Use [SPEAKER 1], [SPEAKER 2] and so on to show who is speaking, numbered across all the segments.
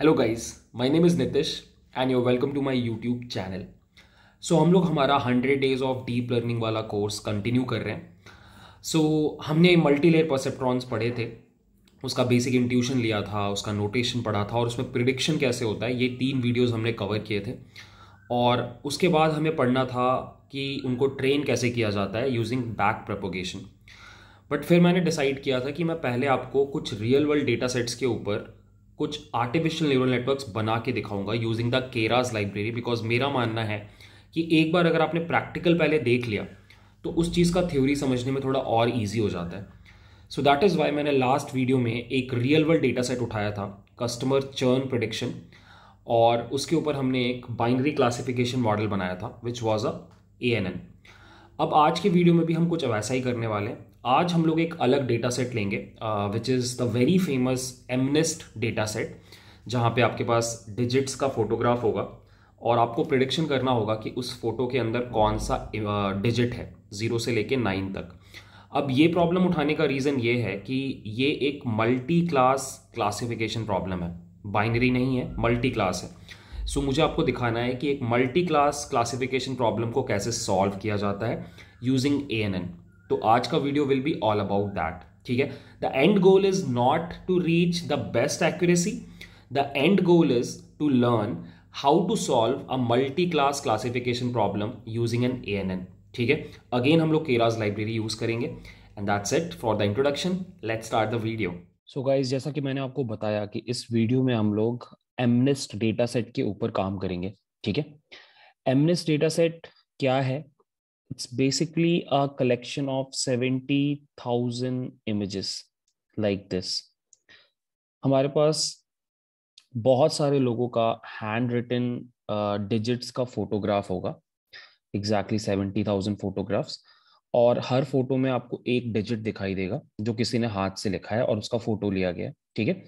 [SPEAKER 1] Hello guys my name is Nitish and you welcome to my YouTube channel so हम लोग हमारा hundred days of deep learning वाला course continue कर रहे हैं। सो so, हमने मल्टी लेयर परसेप्ट्रॉन्स पढ़े थे। उसका बेसिक इंट्यूशन लिया था उसका नोटेशन पढ़ा था और उसमें प्रिडिक्शन कैसे होता है ये तीन वीडियोज़ हमने कवर किए थे। और उसके बाद हमें पढ़ना था कि उनको ट्रेन कैसे किया जाता है यूजिंग बैक प्रपोगेशन बट फिर मैंने डिसाइड किया था कि मैं पहले आपको कुछ रियल वर्ल्ड डेटा सेट्स के ऊपर कुछ आर्टिफिशियल न्यूरल नेटवर्क्स बना के दिखाऊँगा using the Keras library because मेरा मानना है कि एक बार अगर आपने प्रैक्टिकल पहले देख लिया तो उस चीज़ का थ्योरी समझने में थोड़ा और ईजी हो जाता है। सो दैट इज़ वाई मैंने लास्ट वीडियो में एक रियल वर्ल्ड डेटा सेट उठाया था कस्टमर चर्न प्रडिक्शन और उसके ऊपर हमने एक बाइनरी क्लासिफिकेशन मॉडल बनाया था which was a A N N अब आज के वीडियो में भी हम कुछ वैसा ही करने वाले हैं। आज हम लोग एक अलग डेटा सेट लेंगे which is the very famous MNIST data set जहाँ पे आपके पास डिजिट्स का फोटोग्राफ होगा और आपको प्रिडिक्शन करना होगा कि उस फ़ोटो के अंदर कौन सा डिजिट है ज़ीरो से लेके नाइन तक। अब ये प्रॉब्लम उठाने का रीज़न ये है कि ये एक मल्टी क्लास क्लासिफिकेशन प्रॉब्लम है। बाइनरी नहीं है मल्टी क्लास है। सो so, मुझे आपको दिखाना है कि एक मल्टी क्लास क्लासिफिकेशन प्रॉब्लम को कैसे सॉल्व किया जाता है यूजिंग ए एन एन तो आज का video will be all about that ठीक है? The end goal is not to reach the best accuracy the end goal is to learn how to solve a multi class classification problem using N A N N ठीक है? Again हम लोग Keras library use करेंगे and that's it for the introduction let's start the video so guys जैसा कि मैंने आपको बताया कि इस वीडियो में हम लोग एमनेस्ट डेटा सेट के ऊपर काम करेंगे, ठीक है? एमनेस्ट डेटा सेट क्या है? It's basically a collection of 70,000 images like this. हमारे पास बहुत सारे लोगों का हैंड रिटन डिजिट्स का फोटोग्राफ होगा। एग्जैक्टली सेवेंटी थाउज़ेंड फोटोग्राफ्स और हर फ़ोटो में आपको एक डिजिट दिखाई देगा जो किसी ने हाथ से लिखा है और उसका फ़ोटो लिया गया ठीक है?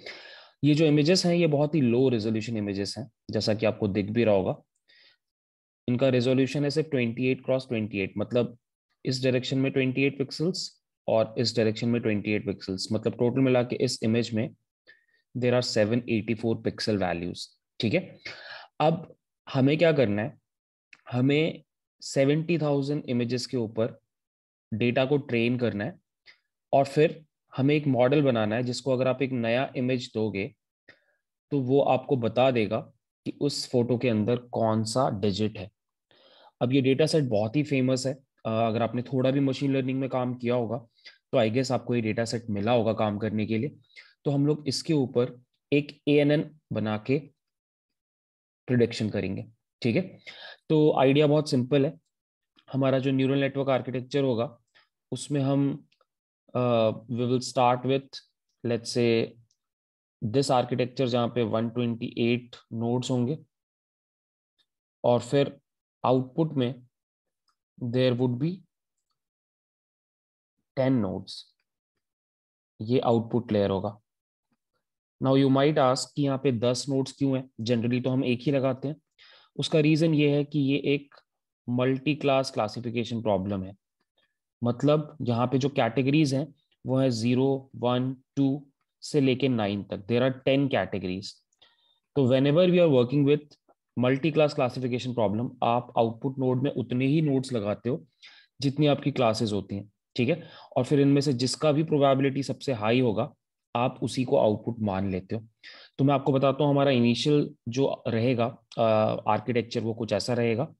[SPEAKER 1] ये जो इमेजेस हैं ये बहुत ही लो रेजोल्यूशन इमेजेस हैं। जैसा कि आपको दिख भी रहा होगा इनका रेजोल्यूशन है सिर्फ़ 28 क्रॉस 28 मतलब इस डायरेक्शन में 28 पिक्सल्स और इस डायरेक्शन में 28 पिक्सल्स मतलब टोटल मिला के इस इमेज में देर आर 784 पिक्सल वैल्यूज़ ठीक है? अब हमें क्या करना है? हमें 70,000 इमेजेस के ऊपर डेटा को ट्रेन करना है और फिर हमें एक मॉडल बनाना है जिसको अगर आप एक नया इमेज दोगे तो वो आपको बता देगा कि उस फ़ोटो के अंदर कौन सा डिजिट है। अब ये डेटा सेट बहुत ही फ़ेमस है। अगर आपने थोड़ा भी मशीन लर्निंग में काम किया होगा तो आई गेस आपको ये डेटा सेट मिला होगा काम करने के लिए। तो हम लोग इसके ऊपर एक ए बना के प्रिडिक्शन करेंगे, ठीक है? तो आइडिया बहुत सिंपल है। हमारा जो न्यूरल नेटवर्क आर्किटेक्चर होगा, उसमें हम we will start with let's say this architecture जहाँ पे 128 नोड्स होंगे, और फिर आउटपुट में देर वुड बी 10 नोड्स ये आउटपुट लेयर होगा। नाउ यू माइट आस्क कि यहाँ पे 10 नोड्स क्यों है? जनरली तो हम एक ही लगाते हैं। उसका रीजन ये है कि ये एक मल्टी क्लास क्लासिफिकेशन प्रॉब्लम है। मतलब यहाँ पे जो कैटेगरीज हैं, वो है ज़ीरो वन टू से लेके नाइन तक। देर आर टेन कैटेगरीज तो whenever we are working with multi class classification problem आप आउटपुट नोड में उतने ही नोड्स लगाते हो जितनी आपकी क्लासेस होती हैं, ठीक है? और फिर इनमें से जिसका भी प्रोबेबिलिटी सबसे हाई होगा, आप उसी को आउटपुट मान लेते हो। तो मैं आपको बताता हूँ, हमारा इनिशियल जो रहेगा आर्किटेक्चर वो कुछ ऐसा रहेगा।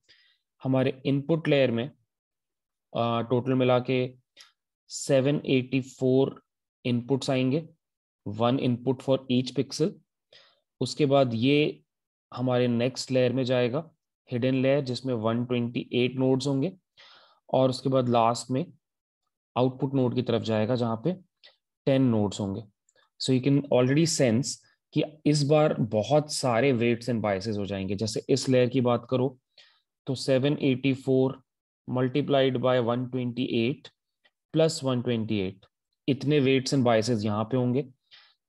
[SPEAKER 1] हमारे इनपुट लेयर में टोटल मिला के 784 इनपुट्स आएँगे। One input for each pixel उसके बाद ये हमारे नेक्स्ट लेयर में जाएगा हिडन लेयर जिसमें 128 नोड्स होंगे। और उसके बाद लास्ट में आउटपुट नोड की तरफ़ जाएगा, जहाँ पे 10 नोड्स होंगे। So you can already sense कि इस बार बहुत सारे वेट्स एंड बायसेस हो जाएँगे। जैसे इस लेयर की बात करो तो 784 मल्टीप्लाइड बाय 128 प्लस 128 इतने वेट्स एंड बायसेस यहाँ पे होंगे।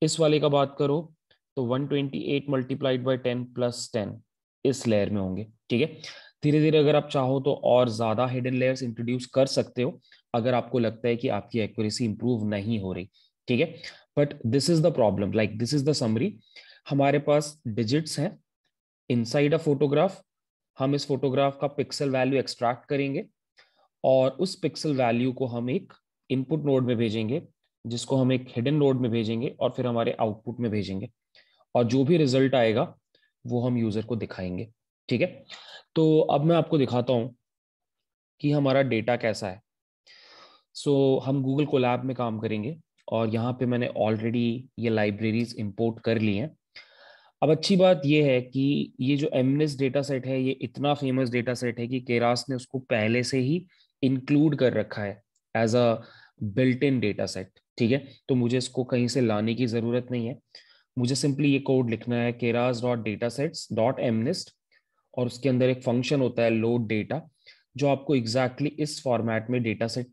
[SPEAKER 1] इस वाले का बात करो तो 128 twenty eight multiplied by ten plus ten इस लेयर में होंगे, ठीक है? धीरे धीरे अगर आप चाहो तो और ज़्यादा हिडन लेयर्स इंट्रोड्यूस कर सकते हो, अगर आपको लगता है कि आपकी एक्यूरेसी इंप्रूव नहीं हो रही, ठीक है? But this is the problem like this is the summary हमारे पास डिजिट्स हैं इनसाइड अ फोटोग्राफ हम इस फोटोग्राफ का पिक्सल वैल्यू एक्सट्रैक्ट करेंगे और उस पिक्सल वैल्यू को हम एक इनपुट नोड में भेजेंगे जिसको हम एक हिडन नोड में भेजेंगे और फिर हमारे आउटपुट में भेजेंगे। और जो भी रिज़ल्ट आएगा वो हम यूज़र को दिखाएँगे। ठीक है? तो अब मैं आपको दिखाता हूँ कि हमारा डेटा कैसा है। सो so, हम गूगल कोलैब में काम करेंगे और यहाँ पे मैंने ऑलरेडी ये लाइब्रेरीज इंपोर्ट कर ली हैं। अब अच्छी बात यह है कि ये जो एमनेस डेटा सेट है ये इतना फ़ेमस डेटा सेट है कि केरास ने उसको पहले से ही इंक्लूड कर रखा है as a built in data set ठीक है? तो मुझे इसको कहीं से लाने की ज़रूरत नहीं है। मुझे सिंपली ये कोड लिखना है Keras dot data sets dot MNIST और उसके अंदर एक फ़ंक्शन होता है लोड डेटा जो आपको एग्जैक्टली exactly इस फॉर्मेट में डेटा सेट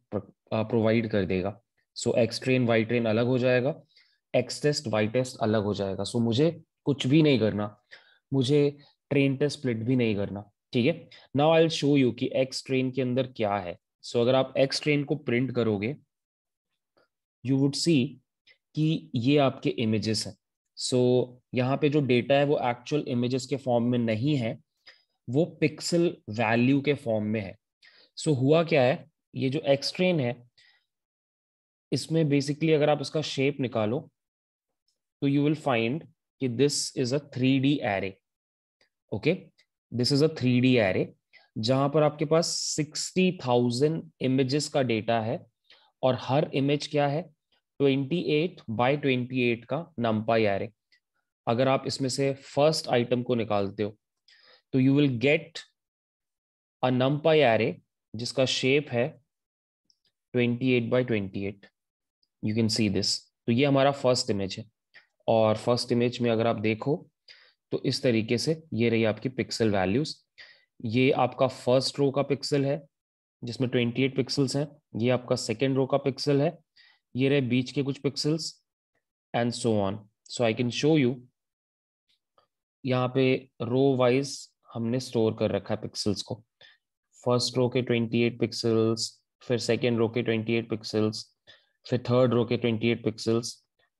[SPEAKER 1] प्रोवाइड कर देगा। So X train Y train अलग हो जाएगा। एक्स टेस्ट वाई टेस्ट अलग हो जाएगा। सो so, मुझे कुछ भी नहीं करना। मुझे ट्रेन टेस्ट स्प्लिट भी नहीं करना। ठीक है? नाउ आई शो यू कि एक्स ट्रेन के अंदर क्या है। सो so, अगर आप एक्स ट्रेन को प्रिंट करोगे यू वुड सी कि ये आपके इमेजेस हैं। सो so, यहाँ पे जो डेटा है वो एक्चुअल इमेजेस के फॉर्म में नहीं है। वो पिक्सल वैल्यू के फॉर्म में है। सो so, हुआ क्या है? ये जो एक्सट्रेन है इसमें बेसिकली अगर आप इसका शेप निकालो तो यू विल फाइंड कि this is a three D array okay this is a three D array जहाँ पर आपके पास सिक्सटी थाउज़ेंड इमेजेस का डेटा है। और हर इमेज क्या है? 28 बाय 28 का नंपाई एरे अगर आप इसमें से फ़र्स्ट आइटम को निकालते हो तो you will get a NumPy array जिसका शेप है 28 by 28 you can see this तो ये हमारा फ़र्स्ट इमेज है। और फ़र्स्ट इमेज में अगर आप देखो तो इस तरीके से ये रही आपकी पिक्सल वैल्यूज़ ये आपका फ़र्स्ट रो का पिक्सल है, जिसमें 28 पिक्सल्स हैं। ये आपका सेकेंड रो का पिक्सल है। ये रहे बीच के कुछ pixels and so on so I can show you यहाँ पे रो वाइज हमने स्टोर कर रखा है पिक्सल्स को। फ़र्स्ट रो के 28 पिक्सल्स फिर सेकेंड रो के 28 पिक्सल्स फिर थर्ड रो के 28 पिक्सल्स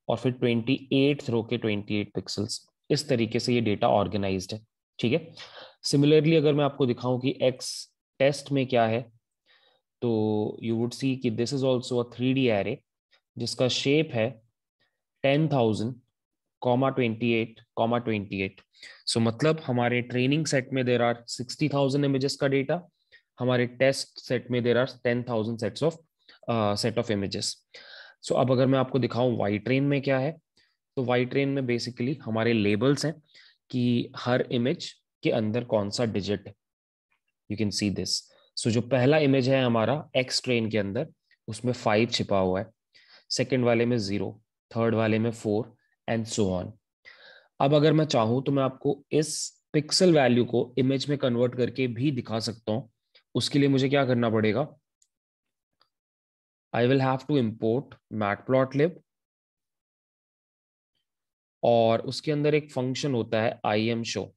[SPEAKER 1] और फिर ट्वेंटी एट रो के 28 पिक्सल्स इस तरीके से ये डेटा ऑर्गेनाइज्ड है। ठीक है? सिमिलरली अगर मैं आपको दिखाऊँ कि एक्स टेस्ट में क्या है तो यू वुड सी कि this is also a three D array जिसका शेप है ten thousand comma twenty eight comma twenty eight so मतलब हमारे ट्रेनिंग सेट में there are sixty thousand images का डेटा हमारे टेस्ट सेट में there are ten thousand sets of set of images so अब अगर मैं आपको दिखाऊँ वाई ट्रेन में क्या है तो वाई ट्रेन में बेसिकली हमारे लेबल्स हैं कि हर इमेज के अंदर कौन सा डिजिट है। You can see this so so, जो पहला इमेज है हमारा एक्स ट्रेन के अंदर उसमें फाइव छिपा हुआ है। सेकेंड वाले में ज़ीरो थर्ड वाले में फोर एंड सो ऑन अब अगर मैं चाहूँ तो मैं आपको इस पिक्सल वैल्यू को इमेज में कन्वर्ट करके भी दिखा सकता हूँ। उसके लिए मुझे क्या करना पड़ेगा? I will have to import matplotlib और उसके अंदर एक फ़ंक्शन होता है आई एम शो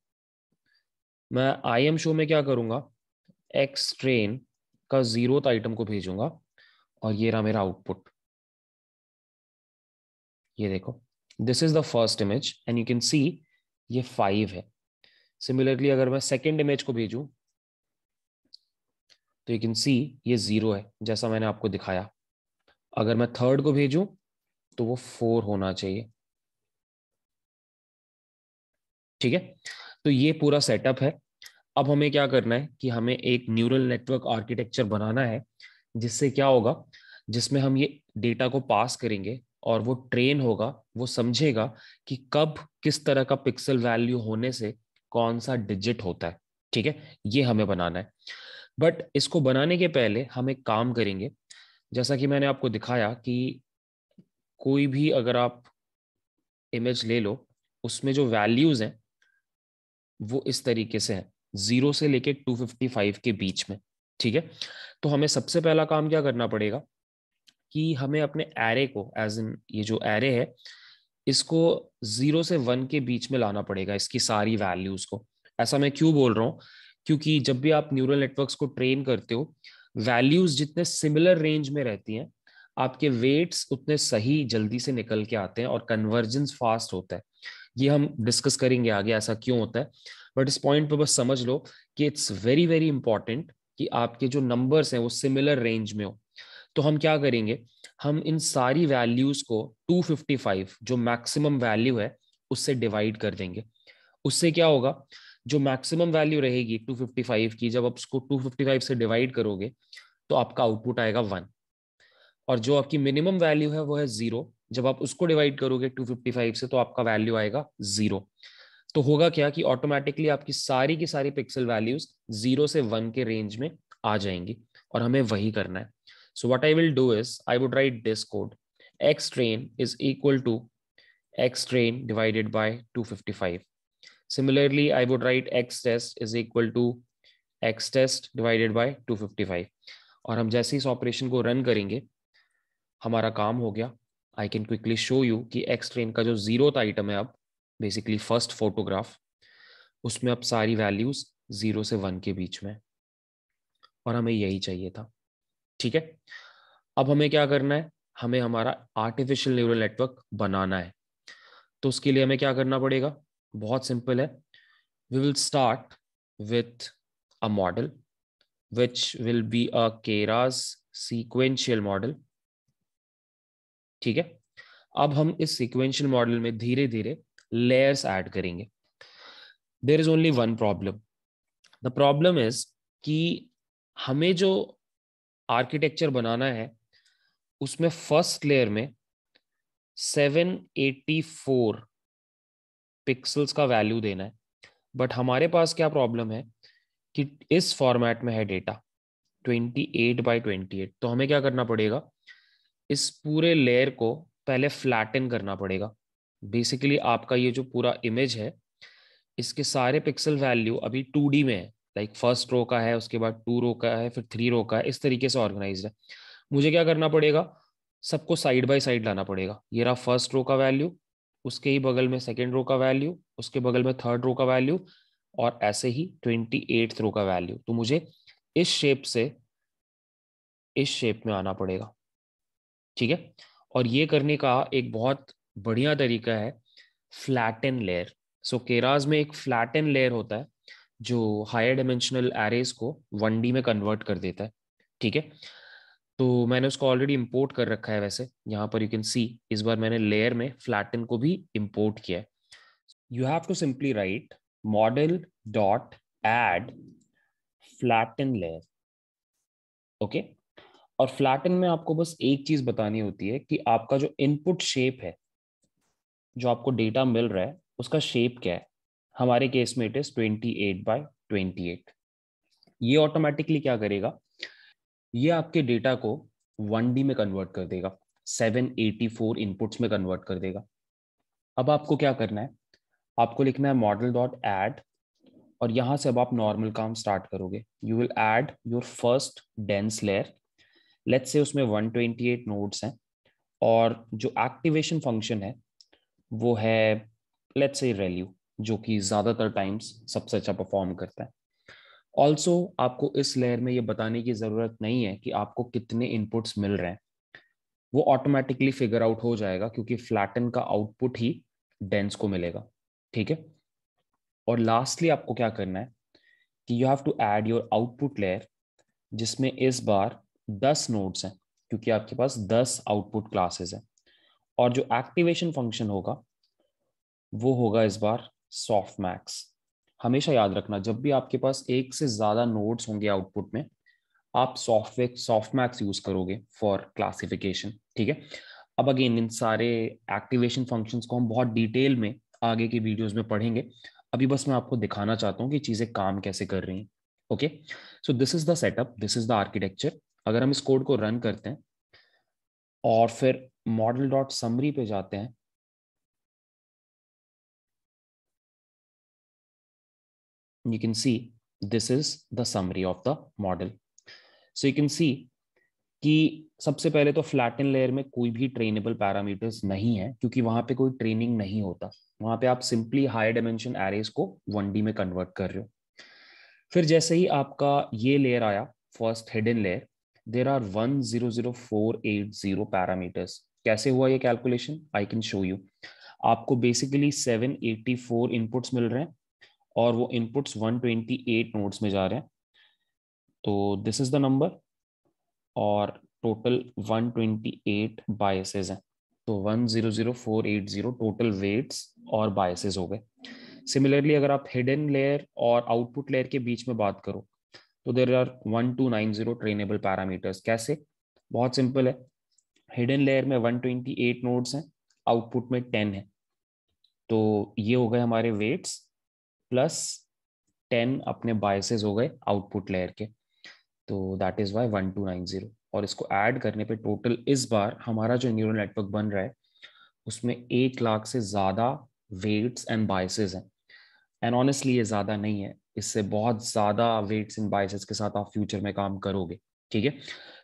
[SPEAKER 1] मैं आई एम शो में क्या करूँगा? एक्स ट्रेन का ज़ीरो आइटम को भेजूँगा और ये रहा मेरा आउटपुट ये देखो this is the first image and you can see ये फाइव है. सिमिलरली अगर मैं सेकेंड इमेज को भेजू तो यू कैन सी ये ज़ीरो है, जैसा मैंने आपको दिखाया. अगर मैं थर्ड को भेजूं तो वो फोर होना चाहिए. ठीक है? तो ये पूरा सेटअप है. अब हमें क्या करना है कि हमें एक न्यूरल नेटवर्क आर्किटेक्चर बनाना है, जिससे क्या होगा, जिसमें हम ये डेटा को पास करेंगे और वो ट्रेन होगा, वो समझेगा कि कब किस तरह का पिक्सल वैल्यू होने से कौन सा डिजिट होता है, ठीक है? ये हमें बनाना है। बट इसको बनाने के पहले हम एक काम करेंगे। जैसा कि मैंने आपको दिखाया कि कोई भी अगर आप इमेज ले लो, उसमें जो वैल्यूज़ हैं, वो इस तरीके से हैं। ज़ीरो से लेके 255 के बीच में, ठीक है? तो हमें सबसे पहला काम क्या करना पड़ेगा कि हमें अपने एरे को एज इन ये जो एरे है, इसको ज़ीरो से वन के बीच में लाना पड़ेगा, इसकी सारी वैल्यूज़ को। ऐसा मैं क्यों बोल रहा हूँ? क्योंकि जब भी आप न्यूरल नेटवर्क्स को ट्रेन करते हो वैल्यूज़ जितने सिमिलर रेंज में रहती हैं, आपके वेट्स उतने सही जल्दी से निकल के आते हैं और कन्वर्जेंस फास्ट होता है। ये हम डिस्कस करेंगे आगे, ऐसा क्यों होता है? बट इस पॉइंट पे बस समझ लो कि इट्स वेरी वेरी इंपॉर्टेंट कि आपके जो नंबर्स हैं वो सिमिलर रेंज में हो। तो हम क्या करेंगे? हम इन सारी वैल्यूज़ को 255 जो मैक्सिमम वैल्यू है, उससे डिवाइड कर देंगे। उससे क्या होगा? जो मैक्सिमम वैल्यू रहेगी 255 की, जब आप उसको 255 से डिवाइड करोगे तो आपका आउटपुट आएगा वन और जो आपकी मिनिमम वैल्यू है, वो है ज़ीरो जब आप उसको डिवाइड करोगे 255 से तो आपका वैल्यू आएगा ज़ीरो तो होगा क्या कि ऑटोमेटिकली आपकी सारी की सारी पिक्सल वैल्यूज़ ज़ीरो से वन के रेंज में आ जाएँगी और हमें वही करना है। So what I will do is I would write this code X train is equal to X train divided by 255 similarly, i would write x test is equal to x test divided by 255 और हम जैसे इस operation को run करेंगे, हमारा काम हो गया। I can quickly show you कि एक्स ट्रेन का जो ज़ीरो आइटम है अब बेसिकली फ़र्स्ट फोटोग्राफ उसमें अब सारी वैल्यूज़ ज़ीरो से वन के बीच में और हमें यही चाहिए था। ठीक है? अब हमें क्या करना है? हमें हमारा आर्टिफिशियल न्यूरल नेटवर्क बनाना है। तो उसके लिए हमें क्या करना पड़ेगा? बहुत सिंपल है। We will start with a model which will be a Keras sequential model ठीक है? अब हम इस सीक्वेंशियल मॉडल में धीरे धीरे लेयर्स ऐड करेंगे। There is only one problem the problem is कि हमें जो आर्किटेक्चर बनाना है, उसमें फ़र्स्ट लेयर में 784 पिक्सल्स का वैल्यू देना है। बट हमारे पास क्या प्रॉब्लम है कि इस फॉर्मेट में है डेटा 28 बाई 28 तो हमें क्या करना पड़ेगा? इस पूरे लेयर को पहले फ्लैटन करना पड़ेगा। बेसिकली आपका ये जो पूरा इमेज है, इसके सारे पिक्सल वैल्यू अभी टू में है। लाइक फ़र्स्ट रो का है, उसके बाद टू रो का है, फिर थ्री रो का है, इस तरीके से ऑर्गेनाइज है। मुझे क्या करना पड़ेगा? सबको साइड बाय साइड लाना पड़ेगा। ये रहा फ़र्स्ट रो का वैल्यू उसके ही बगल में सेकेंड रो का वैल्यू उसके बगल में थर्ड रो का वैल्यू और ऐसे ही ट्वेंटी एट रो का वैल्यू तो मुझे इस शेप से, इस शेप में आना पड़ेगा। ठीक है? और ये करने का एक बहुत बढ़िया तरीका है फ्लैटन लेयर सो केराज में एक फ्लैटन लेयर होता है, जो हायर डायमेंशनल एरेज को वन डी में कन्वर्ट कर देता है, ठीक है? तो मैंने उसको ऑलरेडी इंपोर्ट कर रखा है वैसे, यहाँ पर यू कैन सी इस बार मैंने लेयर में फ्लैटन को भी इंपोर्ट किया है। You have to simply write model dot add flatten layer okay और फ्लैटन में आपको बस एक चीज़ बतानी होती है कि आपका जो इनपुट शेप है जो आपको डेटा मिल रहा है, उसका शेप क्या है? हमारे केस में it is twenty eight by twenty eight ये ऑटोमेटिकली क्या करेगा? ये आपके डेटा को वन डी में कन्वर्ट कर देगा 784 इनपुट्स में कन्वर्ट कर देगा। अब आपको क्या करना है? आपको लिखना है मॉडल डॉट एड और यहाँ से अब आप नॉर्मल काम स्टार्ट करोगे। You will add your first dense layer let's say उसमें 128 नोड्स हैं, और जो एक्टिवेशन फ़ंक्शन है वो है लेट्स से रेल्यू जो कि ज़्यादातर टाइम्स सबसे अच्छा परफॉर्म करता है। ऑल्सो आपको इस लेयर में ये बताने की ज़रूरत नहीं है कि आपको कितने इनपुट्स मिल रहे हैं। वो ऑटोमेटिकली फिगर आउट हो जाएगा, क्योंकि फ्लैटन का आउटपुट ही डेंस को मिलेगा, ठीक है? और लास्टली आपको क्या करना है कि you have to add your output layer जिसमें इस बार दस नोड्स हैं, क्योंकि आपके पास दस आउटपुट क्लासेस हैं। और जो एक्टिवेशन फ़ंक्शन होगा, वो होगा इस बार सॉफ्ट मैक्स हमेशा याद रखना, जब भी आपके पास एक से ज़्यादा नोड्स होंगे आउटपुट में, आप सॉफ्टवेयर सॉफ्ट मैक्स यूज़ करोगे फॉर क्लासिफिकेशन ठीक है? अब अगेन इन सारे एक्टिवेशन फ़ंक्शंस को हम बहुत डिटेल में आगे की वीडियोस में पढ़ेंगे। अभी बस मैं आपको दिखाना चाहता हूँ कि चीज़ें काम कैसे कर रही हैं okay so this is the setup this is the architecture अगर हम इस कोड को रन करते हैं, और फिर मॉडल डॉट समरी पे जाते हैं। You can see this is the summary of the model. So you can see कि सबसे पहले तो फ्लैटन लेयर में कोई भी ट्रेनेबल पैरामीटर्स नहीं है, क्योंकि वहाँ पे कोई ट्रेनिंग नहीं होता। वहाँ पे आप सिंपली हाई डायमेंशन एरेज को वन डी में कन्वर्ट कर रहे हो। फिर जैसे ही आपका ये लेयर आया first hidden layer there are one zero zero four eight zero parameters कैसे हुआ ये calculation I can show you
[SPEAKER 2] आपको बेसिकली 784 इनपुट्स मिल रहे हैं और वो इनपुट्स 128 नोड्स में जा रहे हैं। तो दिस इज़ द नंबर और टोटल 128 बायसेस हैं। तो 100480 टोटल वेट्स और बायसेस हो गए। सिमिलरली अगर आप हिडन लेयर और आउटपुट लेयर के बीच में बात करो तो there are one two nine zero trainable parameters कैसे? बहुत सिंपल है। हिडन लेयर में 128 नोड्स हैं आउटपुट में 10 है। तो ये हो गए हमारे वेट्स प्लस 10 अपने बायसेस हो गए आउटपुट लेयर के। तो that is why one two nine zero और इसको ऐड करने पे टोटल इस बार हमारा जो न्यूरल नेटवर्क बन रहा है, उसमें एक लाख से ज़्यादा वेट्स एंड बायसेस हैं। एंड ऑनेस्टली ये ज़्यादा नहीं है, इससे बहुत ज़्यादा वेट्स एंड बायसेस के साथ आप फ्यूचर में काम करोगे, ठीक है?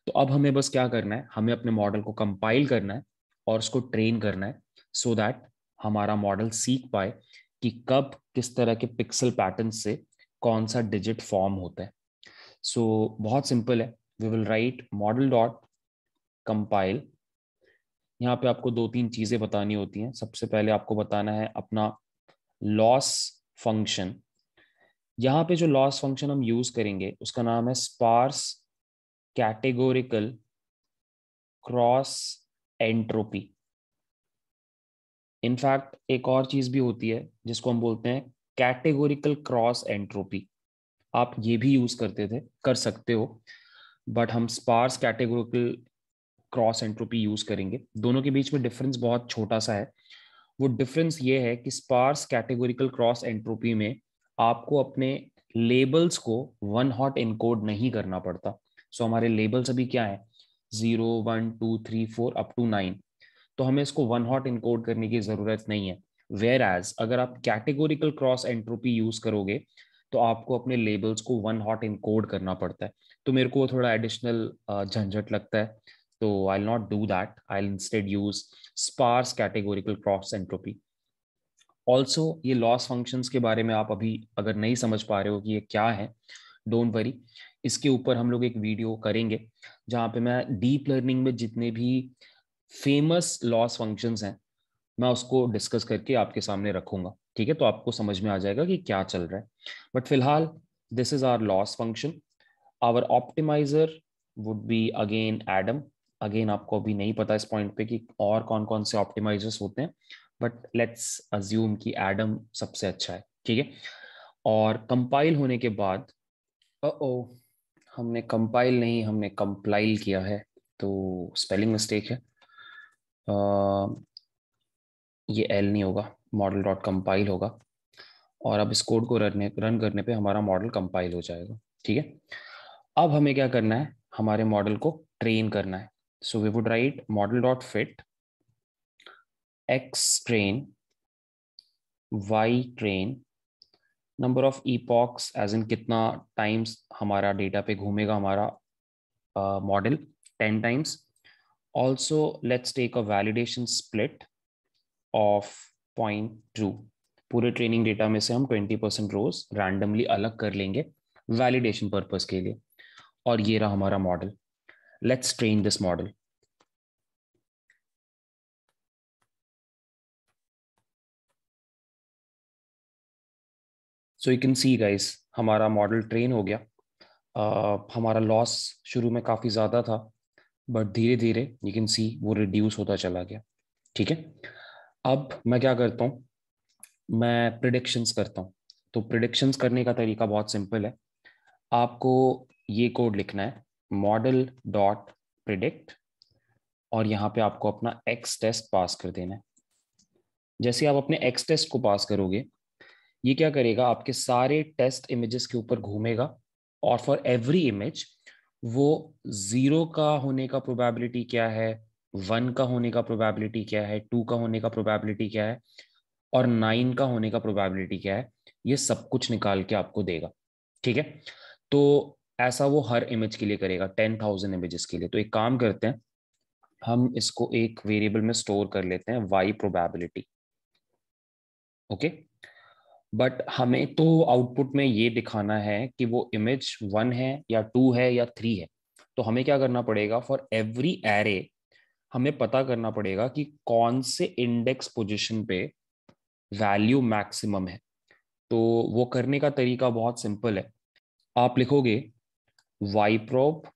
[SPEAKER 2] तो अब हमें बस क्या करना है? हमें अपने मॉडल को कंपाइल करना है और उसको ट्रेन करना है सो so दैट हमारा मॉडल सीख पाए कि कब किस तरह के पिक्सल पैटर्न से कौन सा डिजिट फॉर्म होता है। सो so, बहुत सिंपल है। We will write model dot compile यहाँ पे आपको दो तीन चीज़ें बतानी होती हैं। सबसे पहले आपको बताना है अपना लॉस फ़ंक्शन यहाँ पे जो लॉस फ़ंक्शन हम यूज़ करेंगे उसका नाम है sparse categorical cross entropy in fact एक और चीज़ भी होती है, जिसको हम बोलते हैं कैटेगोरिकल क्रॉस एंट्रोपी आप ये भी यूज़ करते थे, कर सकते हो बट हम sparse categorical cross entropy use करेंगे। दोनों के बीच में डिफरेंस बहुत छोटा सा है। वो डिफरेंस ये है कि स्पार्स कैटेगोरिकल क्रॉस एंट्रोपी में आपको अपने लेबल्स को वन हॉट इनकोड नहीं करना पड़ता। सो so, हमारे लेबल्स अभी क्या है? Zero one two three four up to nine तो हमें इसको वन हॉट इनकोड करने की ज़रूरत नहीं है। वेयर एज अगर आप कैटेगोरिकल क्रॉस एंट्रोपी यूज़ करोगे तो आपको अपने लेबल्स को वन हॉट इनकोड करना पड़ता है। तो मेरे को थोड़ा एडिशनल झंझट लगता है। तो I not do that I instead use sparse categorical cross entropy also ये लॉस फ़ंक्शंस के बारे में आप अभी अगर नहीं समझ पा रहे हो कि ये क्या है डोंट वरी इसके ऊपर हम लोग एक वीडियो करेंगे, जहाँ पे मैं डीप लर्निंग में जितने भी फ़ेमस लॉस फ़ंक्शंस हैं, मैं उसको डिस्कस करके आपके सामने रखूँगा, ठीक है? तो आपको समझ में आ जाएगा कि क्या चल रहा है। बट फ़िलहाल this is our loss function our optimizer would be again Adam again आपको अभी नहीं पता इस पॉइंट पे कि और कौन कौन से ऑप्टिमाइजर्स होते हैं बट लेट्स अज्यूम कि एडम सबसे अच्छा है, ठीक है? और कंपाइल होने के बाद ओ हमने कंपाइल नहीं हमने कंप्लाइल किया है तो स्पेलिंग मिस्टेक है। आ, ये एल नहीं होगा मॉडल डॉट कंपाइल होगा। और अब इस कोड को रन रन करने पे हमारा मॉडल कंपाइल हो जाएगा ठीक है? अब हमें क्या करना है? हमारे मॉडल को ट्रेन करना है। So we would write model dot fit X train Y train, number of epochs as in कितना टाइम्स हमारा डेटा पे घूमेगा हमारा model ten times also let's take a validation split of point two पूरे training data में से हम twenty percent रोज randomly अलग कर लेंगे वैलिडेशन पर्पज के लिए। और ये रहा हमारा model let's train this model so you can see guys हमारा मॉडल ट्रेन हो गया। uh, हमारा लॉस शुरू में काफ़ी ज़्यादा था बट धीरे धीरे यू कैन सी वो रिड्यूस होता चला गया। ठीक है? अब मैं क्या करता हूँ? मैं प्रिडिक्शंस करता हूँ। तो प्रिडिक्शंस करने का तरीका बहुत सिंपल है। आपको ये कोड लिखना है मॉडल डॉट प्रिडिक्ट और यहाँ पे आपको अपना एक्स टेस्ट पास कर देना है। जैसे आप अपने एक्स टेस्ट को पास करोगे ये क्या करेगा? आपके सारे टेस्ट इमेजेस के ऊपर घूमेगा और फॉर एवरी इमेज वो ज़ीरो का होने का प्रोबेबिलिटी क्या है? वन का होने का प्रोबेबिलिटी क्या है? टू का होने का प्रोबेबिलिटी क्या है? और नाइन का होने का प्रोबेबिलिटी क्या है? ये सब कुछ निकाल के आपको देगा। ठीक है? तो ऐसा वो हर इमेज के लिए करेगा टेन थाउज़ेंड इमेजेस के लिए। तो एक काम करते हैं, हम इसको एक वेरिएबल में स्टोर कर लेते हैं वाई प्रोबेबिलिटी ओके बट हमें तो आउटपुट में ये दिखाना है कि वो इमेज वन है या टू है या थ्री है। तो हमें क्या करना पड़ेगा? फॉर एवरी एरे हमें पता करना पड़ेगा कि कौन से इंडेक्स पोजीशन पे वैल्यू मैक्सिमम है। तो वो करने का तरीका बहुत सिंपल है। आप लिखोगे Y prob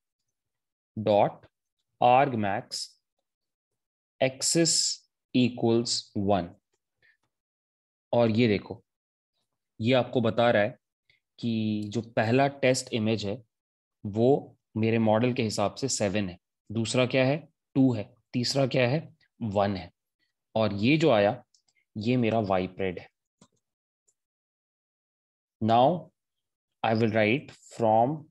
[SPEAKER 2] dot arg max axis equals one और ये देखो ये आपको बता रहा है कि जो पहला टेस्ट इमेज है वो मेरे मॉडल के हिसाब से सेवन है। दूसरा क्या है? टू है। तीसरा क्या है? वन है। और ये जो आया ये मेरा वाइप्रेड है। Now I will write from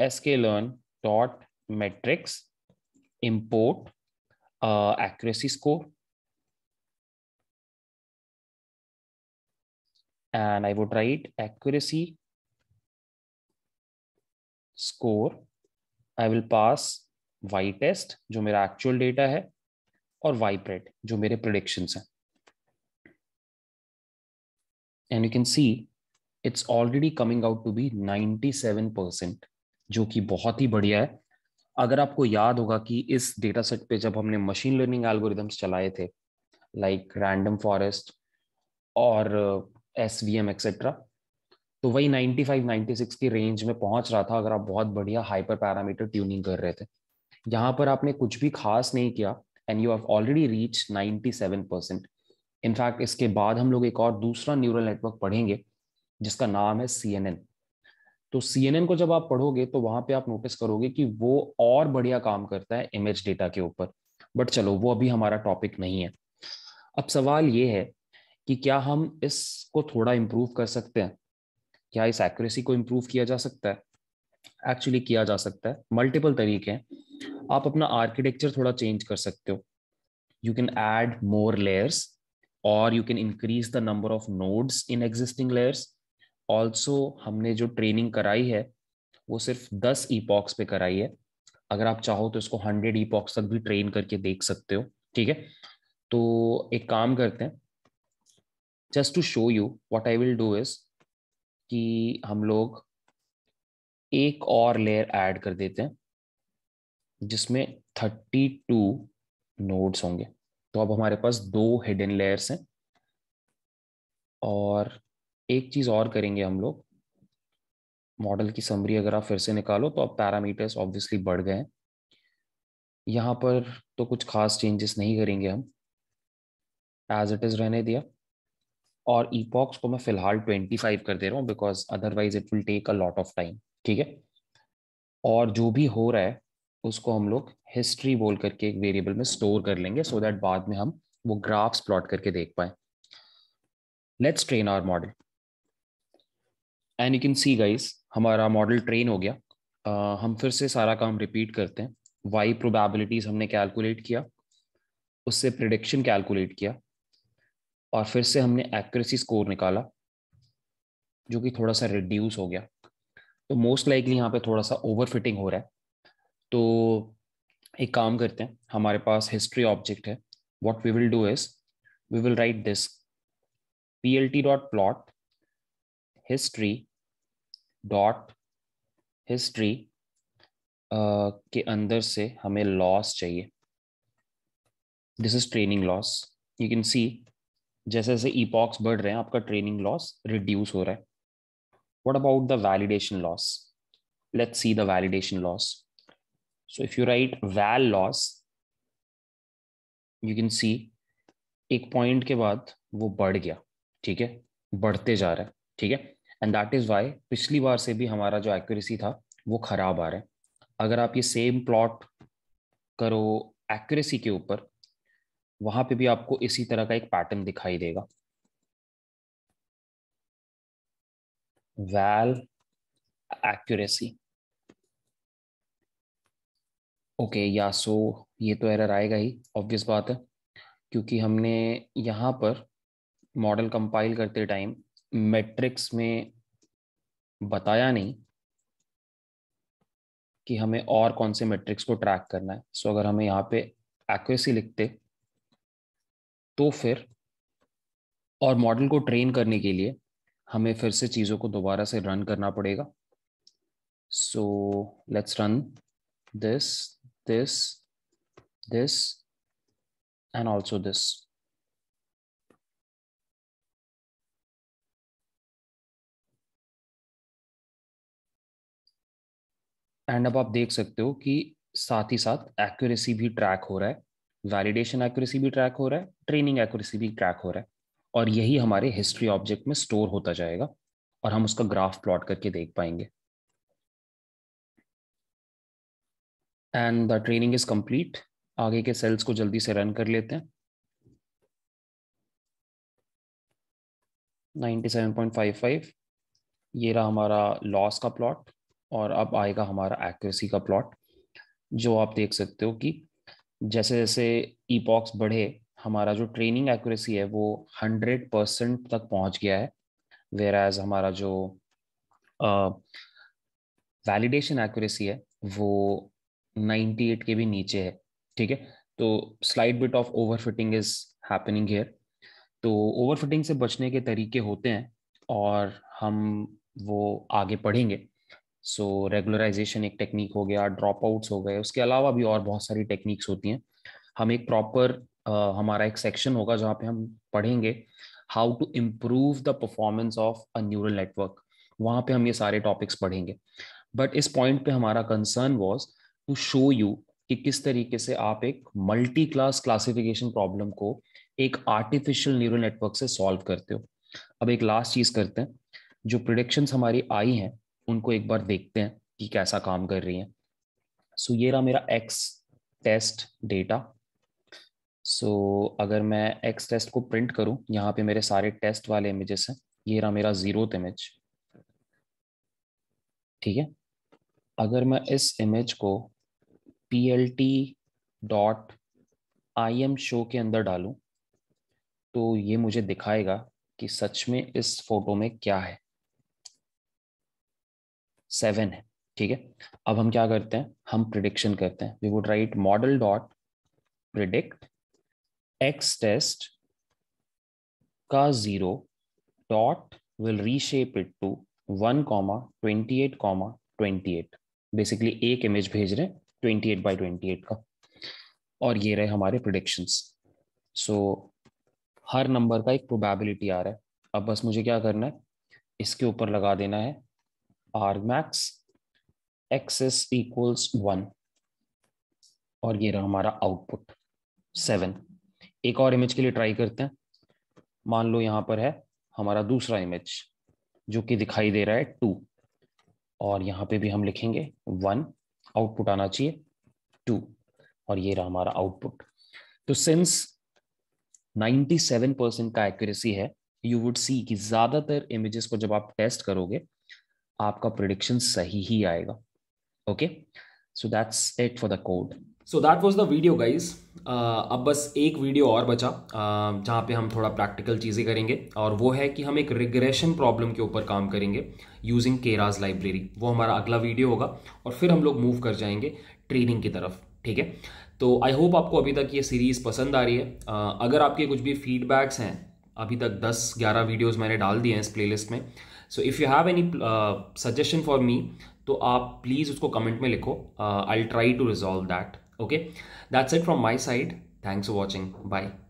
[SPEAKER 2] S K learn dot metrics import uh, accuracy and I would write accuracy score I will pass y test जो मेरा actual data है और y pred जो मेरे predictions हैं and you can see it's already coming out to be 97% जो कि बहुत ही बढ़िया है अगर आपको याद होगा कि इस डेटा सेट पे जब हमने मशीन लर्निंग एल्गोरिदम्स चलाए थे लाइक रैंडम फॉरेस्ट और एस वी एम एक्सेट्रा तो वही 95 96 की रेंज में पहुँच रहा था, अगर आप बहुत बढ़िया हाइपर पैरामीटर ट्यूनिंग कर रहे थे। यहाँ पर आपने कुछ भी खास नहीं किया and you have already reach 97 percent in fact इसके बाद हम लोग एक और दूसरा न्यूरल नेटवर्क पढ़ेंगे, जिसका नाम है CNN तो CNN को जब आप पढ़ोगे तो वहाँ पे आप नोटिस करोगे कि वो और बढ़िया काम करता है इमेज डेटा के ऊपर। बट चलो, वो अभी हमारा टॉपिक नहीं है। अब सवाल ये है कि क्या हम इसको थोड़ा इम्प्रूव कर सकते हैं? क्या इस एक्यूरेसी को इम्प्रूव किया जा सकता है? एक्चुअली किया जा सकता है। मल्टीपल तरीके हैं। आप अपना आर्किटेक्चर थोड़ा चेंज कर सकते हो। You can add more layers और you can increase the number of nodes in existing layers also हमने जो ट्रेनिंग कराई है, वो सिर्फ़ दस ईपॉक्स पे कराई है। अगर आप चाहो तो इसको हंड्रेड ईपॉक्स तक भी ट्रेन करके देख सकते हो। ठीक है? तो एक काम करते हैं। Just to show you what I will do is कि हम लोग एक और लेयर ऐड कर देते हैं, जिसमें थर्टी टू नोड्स होंगे। तो अब हमारे पास दो हिडन लेयर्स हैं और एक चीज़ और करेंगे हम लोग। मॉडल की समरी अगर आप फिर से निकालो तो अब पैरामीटर्स ऑब्वियसली बढ़ गए हैं। यहाँ पर तो कुछ खास चेंजेस नहीं करेंगे हम। एज इट इज़ रहने दिया। और ईपॉक्स को मैं फ़िलहाल 25 कर दे रहा हूँ because otherwise it will take a lot of time ठीक है? और जो भी हो रहा है उसको हम लोग हिस्ट्री बोल करके एक वेरिएबल में स्टोर कर लेंगे सो so दैट बाद में हम वो ग्राफ्स प्लॉट करके देख पाए। Let's train our model and you can see guys हमारा मॉडल ट्रेन हो गया। uh, हम फिर से सारा काम रिपीट करते हैं। वाई प्रोबेबिलिटीज हमने कैलकुलेट किया। उससे प्रिडिक्शन कैलकुलेट किया। और फिर से हमने एक्यूरेसी स्कोर निकाला, जो कि थोड़ा सा रिड्यूस हो गया। तो मोस्ट लाइकली यहाँ पे थोड़ा सा ओवर फिटिंग हो रहा है। तो एक काम करते हैं, हमारे पास हिस्ट्री ऑब्जेक्ट है। What we will do is we will write this P L T dot plot history dot history के अंदर से हमें लॉस चाहिए। This is training loss you can see जैसे जैसे ईपॉक्स बढ़ रहे हैं, आपका ट्रेनिंग लॉस रिड्यूस हो रहा है। What about the validation loss? Let's see the validation loss. So if you write val loss, you can see एक पॉइंट के बाद वो बढ़ गया, ठीक है? बढ़ते जा रहा है, ठीक है? एंड दैट इज़ वाई पिछली बार से भी हमारा जो एक्यूरेसी था, वो खराब आ रहा है। अगर आप ये सेम प्लॉट करो एक्यूरेसी के ऊपर वहाँ पे भी आपको इसी तरह का एक पैटर्न दिखाई देगा। वैल एक्यूरेसी ओके या सो ये तो एरर आएगा ही ऑब्वियस बात है। क्योंकि हमने यहाँ पर मॉडल कंपाइल करते टाइम मैट्रिक्स में बताया नहीं कि हमें और कौन से मैट्रिक्स को ट्रैक करना है। सो so, अगर हमें यहाँ पे एक्यूरेसी लिखते तो फिर, और मॉडल को ट्रेन करने के लिए, हमें फिर से चीज़ों को दोबारा से रन करना पड़ेगा। So let's run this this this and also this and अब आप देख सकते हो कि साथ ही साथ एक्यूरेसी भी ट्रैक हो रहा है। वैलिडेशन एक्यूरेसी भी ट्रैक हो रहा है ट्रेनिंग एक्यूरेसी भी ट्रैक हो रहा है और यही हमारे हिस्ट्री ऑब्जेक्ट में स्टोर होता जाएगा और हम उसका ग्राफ प्लॉट करके देख पाएँगे। And the training is complete आगे के सेल्स को जल्दी से रन कर लेते हैं। 97.55 ये रहा हमारा लॉस का प्लॉट और अब आएगा हमारा एक्यूरेसी का प्लॉट जो आप देख सकते हो कि जैसे जैसे ईपॉक्स बढ़े हमारा जो ट्रेनिंग एक्यूरेसी है वो हंड्रेड परसेंट तक पहुँच गया है। वेर एज हमारा जो वैलिडेशन uh, एक्यूरेसी है वो 98 के भी नीचे है ठीक है? तो slight bit of overfitting is happening here तो ओवरफिटिंग से बचने के तरीके होते हैं और हम वो आगे पढ़ेंगे। सो so, रेगुलराइजेशन एक टेक्निक हो गया ड्रॉप आउट्स हो गए उसके अलावा भी और बहुत सारी टेक्निक्स होती हैं। हम एक प्रॉपर हमारा एक सेक्शन होगा जहाँ पे हम पढ़ेंगे how to improve the performance of a neural network वहाँ पे हम ये सारे टॉपिक्स पढ़ेंगे। बट इस पॉइंट पे हमारा concern was to show you कि किस तरीके से आप एक मल्टी क्लास क्लासिफिकेशन प्रॉब्लम को एक आर्टिफिशियल न्यूरल नेटवर्क से सॉल्व करते हो। अब एक लास्ट चीज़ करते हैं। जो प्रोडिक्शंस हमारी आई हैं उनको एक बार देखते हैं कि कैसा काम कर रही हैं। सो so, ये रहा मेरा एक्स टेस्ट डेटा सो अगर मैं एक्स टेस्ट को प्रिंट करूँ यहाँ पे मेरे सारे टेस्ट वाले इमेजेस हैं ये रहा मेरा ज़ीरो इमेज ठीक है? अगर मैं इस इमेज को P L T dot I M show के अंदर डालूं तो ये मुझे दिखाएगा कि सच में इस फ़ोटो में क्या है। सेवन है ठीक है? अब हम क्या करते हैं? हम प्रिडिक्शन करते हैं। We would write model dot predict X test का zero dot will reshape it to one comma twenty eight comma twenty eight basically एक इमेज भेज रहे हैं twenty eight by twenty eight का। और ये रहे हमारे प्रोडिक्शंस सो हर नंबर का एक प्रोबेबिलिटी आ रहा है। अब बस मुझे क्या करना है? इसके ऊपर लगा देना है। Arg max axis equals one और ये रहा हमारा आउटपुट सेवन एक और इमेज के लिए ट्राई करते हैं। मान लो यहाँ पर है हमारा दूसरा इमेज जो कि दिखाई दे रहा है टू और यहाँ पे भी हम लिखेंगे वन आउटपुट आना चाहिए टू और ये रहा हमारा आउटपुट तो सिंस 97 परसेंट का एक्यूरेसी है यू वुड सी कि ज़्यादातर इमेजेस को जब आप टेस्ट करोगे आपका प्रिडिक्शन सही ही आएगा। Okay so that's it for the code
[SPEAKER 1] so that was the video guys अब बस एक वीडियो और बचा uh, जहाँ पे हम थोड़ा प्रैक्टिकल चीज़ें करेंगे और वो है कि हम एक रिग्रेशन प्रॉब्लम के ऊपर काम करेंगे यूजिंग केराज लाइब्रेरी वो हमारा अगला वीडियो होगा और फिर हम लोग मूव कर जाएँगे ट्रेनिंग की तरफ़ ठीक है? तो आई होप आपको अभी तक ये सीरीज़ पसंद आ रही है। Uh, अगर आपके कुछ भी फीडबैक्स हैं अभी तक 10-11 वीडियोस मैंने डाल दिए हैं इस प्लेलिस्ट में so if you have any suggestion for me तो आप प्लीज़ उसको कमेंट में लिखो. I try to resolve that okay that's it from my side thanks for watching bye.